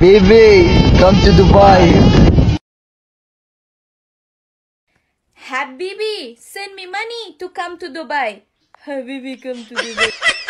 Baby, come to Dubai. Habibi, send me money to come to Dubai. Habibi, come to Dubai.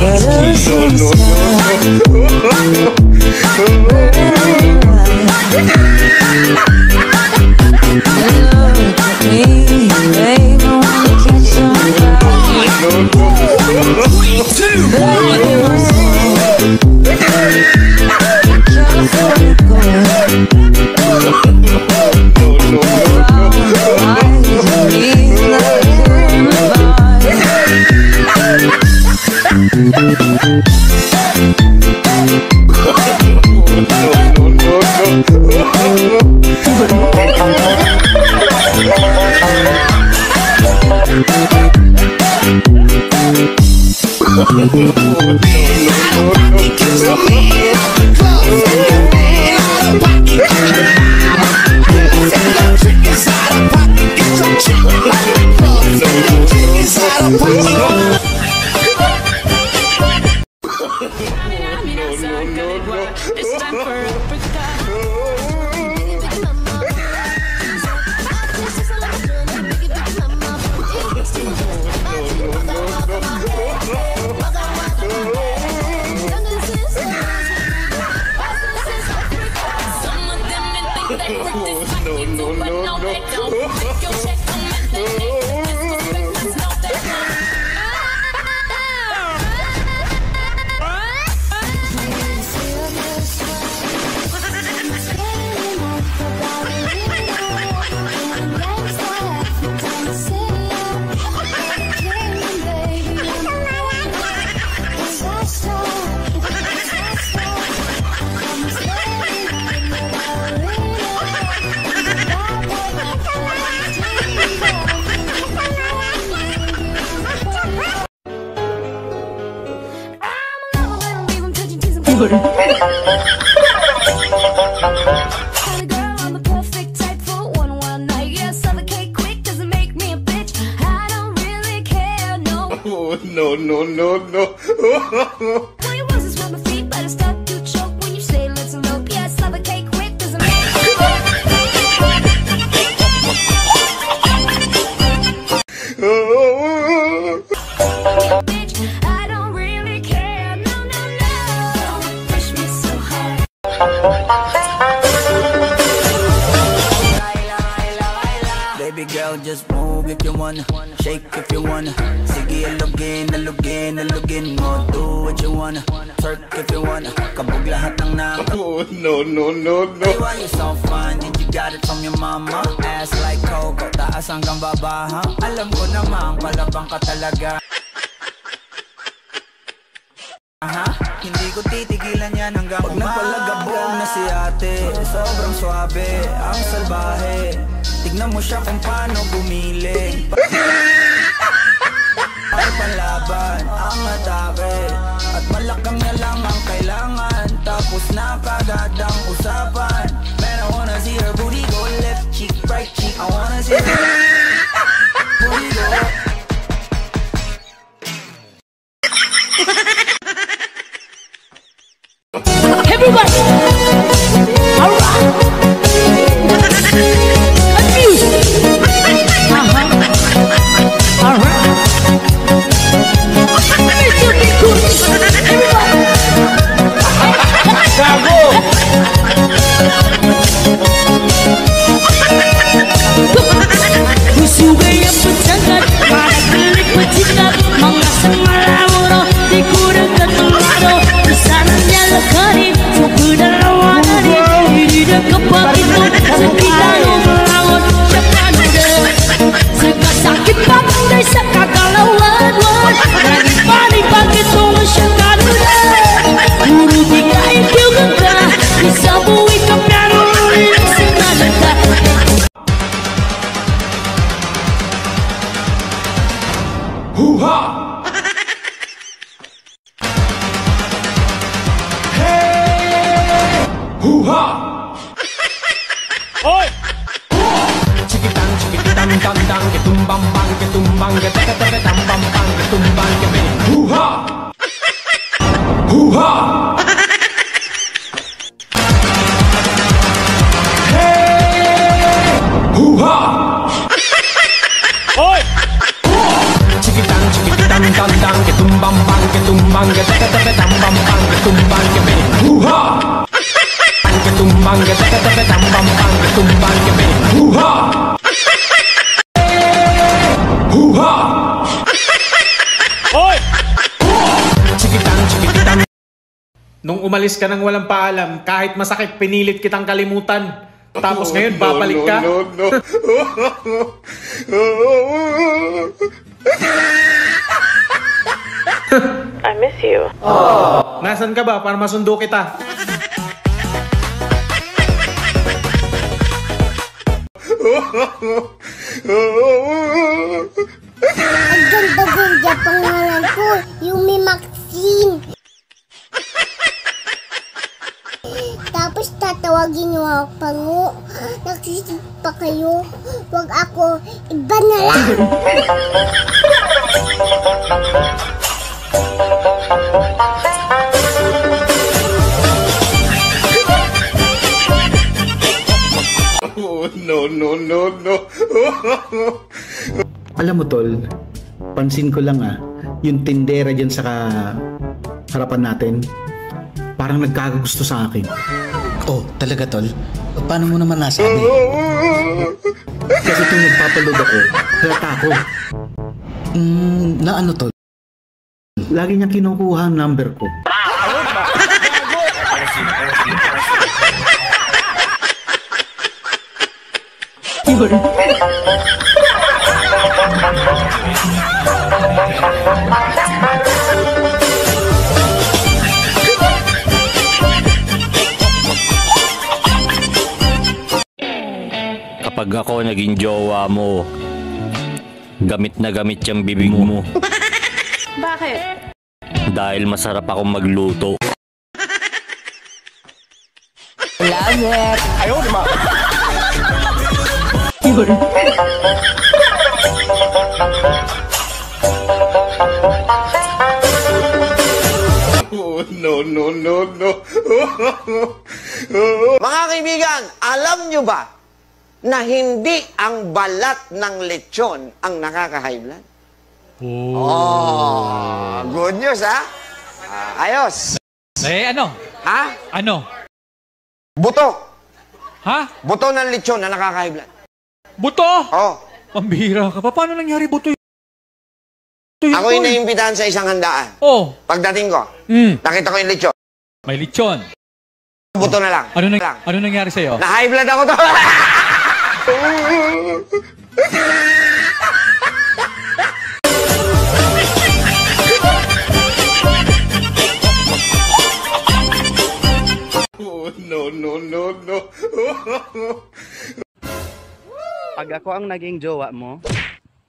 我的心上 move if you wanna Shake if you wanna Sige, alugin, alugin, alugin mo Do what you wanna Twerk if you wanna Kabog lahat ng naka Oh, no, no, no, no. Why you so fine? Did you got it from your mama? Ass like Coco, taas hanggang baba, ha? Alam ko naman, palabang ka talaga Aha, uh-huh. Hindi ko titigilan yan hanggang Pag napalagabog na si ate Sobrang swabe, ang salbahe. Tignan mo siya kung paano gumiling Ay palaban, ang atake At malakang na lang ang kailangan. Tapos na kagad ang usapan. Man, I wanna see her booty go left cheek, right cheek. I wanna see her हुआ ओए चिकी टांग चिकी टांग टांग टांग के तुम बम बम के तुम बम के तक तक दम बम बम के तुम बम के मैं हुआ हुआ dang dang ke tumbang bang ke tumbang ke tak tak tak dang bang bang ke tumbang ke ben huha Bang ke tumbang ke teke teke tam bam bang ke tumbang ke be. Hoo-ha! Hoo-ha! Hoy! Chikitang, chikitang. Nung umalis ka nang walang paalam, kahit masakit, pinilit kitang kalimutan. Tapos ngayon, babalik ka? No, no, no. I miss you. Nasaan ka ba para masundo kita? Ang ganda-ganda pangalan ko, Yumi Maxine. Tapos tatawagin niyo ako pango. Nagsisip pa kayo. Huwag ako, iba na lang. no, no, no. Alam mo tol, pansin ko lang ah, yung tindera dyan sa ka- harapan natin, parang nagkakagusto sa akin. Oh, talaga tol? Paano mo naman nasabi? Kasi tuwing nagpapaload ako, halata ako. Mm, na ano tol? Lagi niya kinukuha ang number ko. Kapag ako naging jowa mo, gamit na gamit yung bibig mo Bakit? dahil masarap akong magluto. Oh, no, no, no, no. Mga kaibigan, alam nyo ba na hindi ang balat ng lechon ang nakaka-high blood? Oh. good news ha? Ah, ayos. Eh, ano? Ha? Ano? Buto. Ha? Buto ng lechon na nakaka-high blood. Buto? Oh. Pambihira ka pa. Paano nangyari buto yun? Ako yung naimbitahan sa isang handaan. Oh. Pagdating ko, Mm. nakita ko yung lechon. May lechon. Buto na lang. Ano, nang, lang. ano nangyari sa'yo? Na-high blood ako to. Oh, no, no, no, no. Pag ako ang naging jowa mo,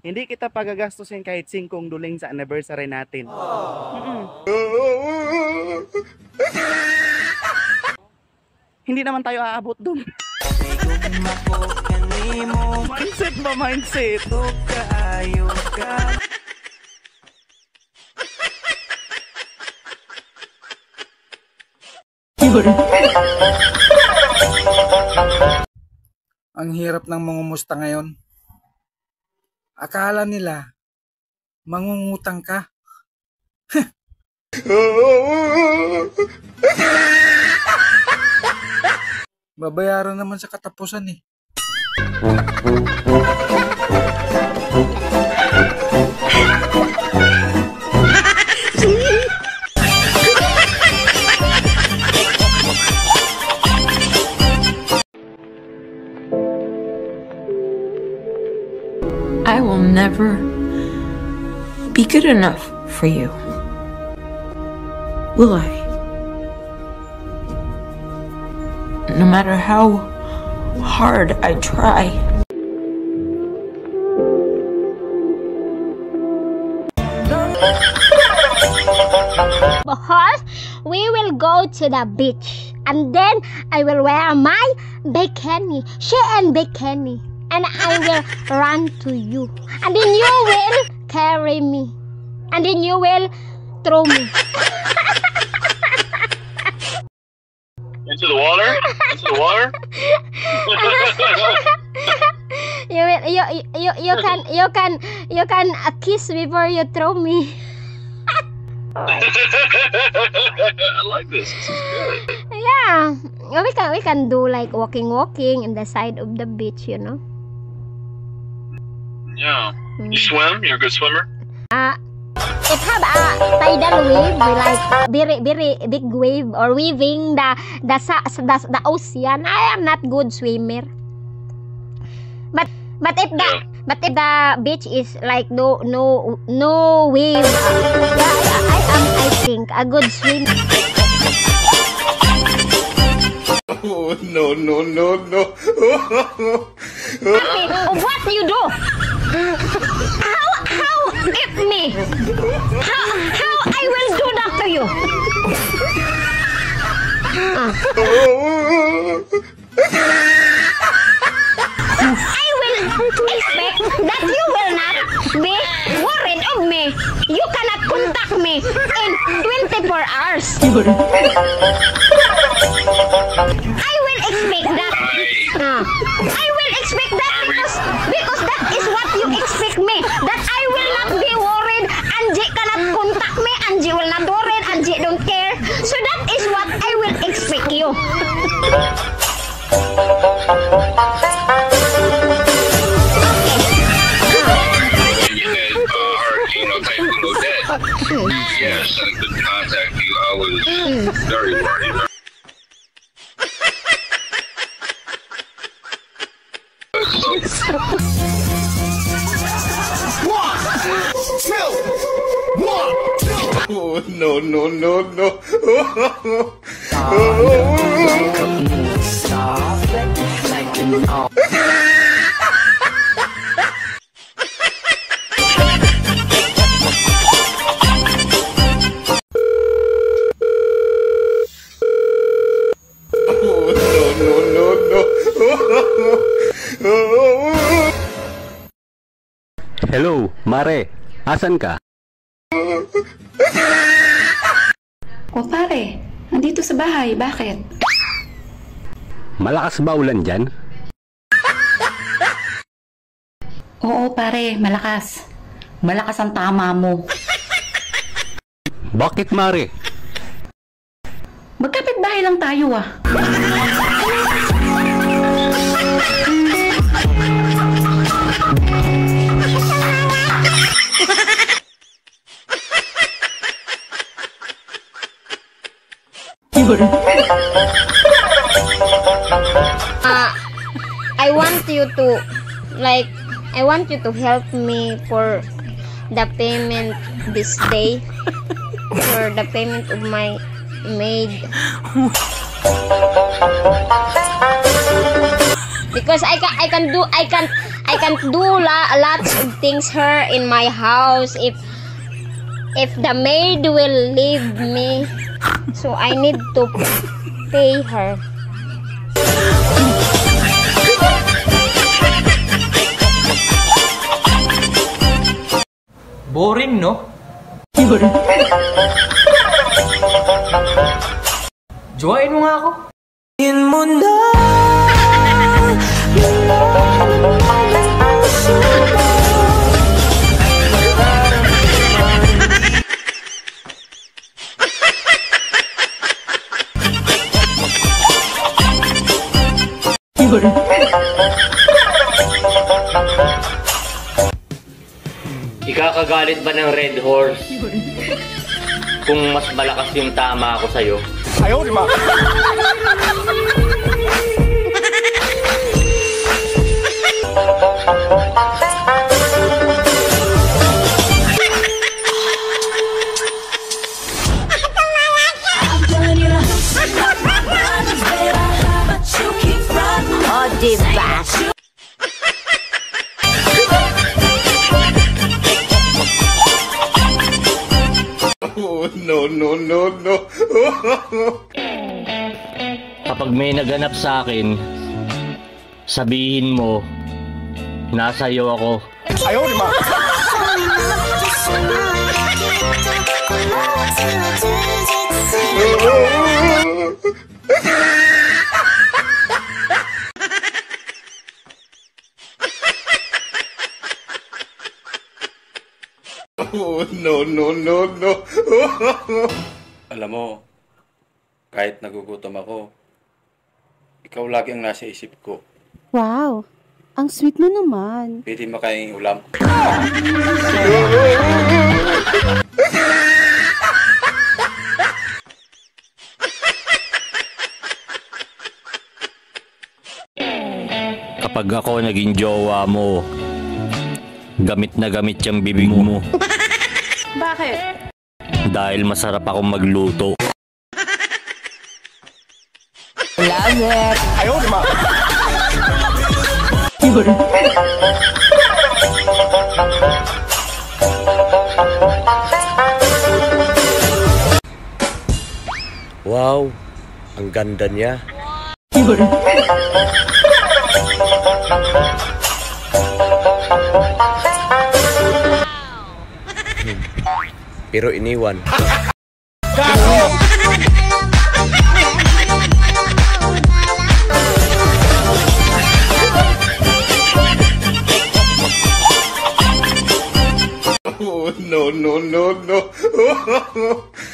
hindi kita pagagastusin kahit singkong duling sa anniversary natin. Hindi naman tayo aabot dun. mindset ba, mindset? Ang hirap ng mangumusta ngayon. Akala nila, mangungutang ka. Babayaran naman sa katapusan eh. I will never be good enough for you. Will I? No matter how hard I try. Because we will go to the beach. And then I will wear my bikini, She and bikini, and I will run to you. And then you will carry me. And then you will throw me. Into the water? Into the water? you will you you you can you can you can kiss before you throw me. I like this. This is good. Yeah, we can we can do like walking walking in the side of the beach, you know. Yeah. You swim? You're a good swimmer? Uh, it have a tidal wave, like very very big wave or weaving the the sa- the, the ocean. I am not good swimmer. But but if the but if the beach is like no no no wave, yeah, I, I am I think a good swimmer. Oh, no, no, no, no. what you do? How how if me? How how I will do that to you? I will expect that you will not be worried of me. You cannot contact me in 24 hours. Uh, Hurricane or Typhoon Odette, yes, I could contact you. I was very worried. Oh, no, no, no, no. Oh, Mare. Asan ka? O pare, nandito sa bahay, bakit? Malakas ba ulan dyan? Oo pare, malakas. Malakas ang tama mo. Bakit, Mare? Magkapit bahay lang tayo ah. You to like I want you to help me for the payment this day. For the payment of my maid. Because I can I can do I can I can do la- lots of things her in my house if if the maid will leave me. So I need to pay her Boring, no? Join mo nga ako. In mo na Ikakagalit ba ng Red Horse? Kung mas malakas yung tama ako sa'yo. Ayaw, di ba? Oh, no, no, no, no. Kapag may naganap sa akin, sabihin mo, nasa iyo ako. Ayaw, di ba? Oh, no, no, no, no. Alam mo, kahit nagugutom ako, ikaw lagi ang nasa isip ko. Wow, ang sweet mo naman. Pwede makain ulam. Kapag ako naging jowa mo, gamit na gamit yung bibig mo. Bakit? Dahil masarap akong magluto. Love it. Ayaw, ba? Wow, ang ganda niya. Pero iniwan. Oh, no, no, no, no.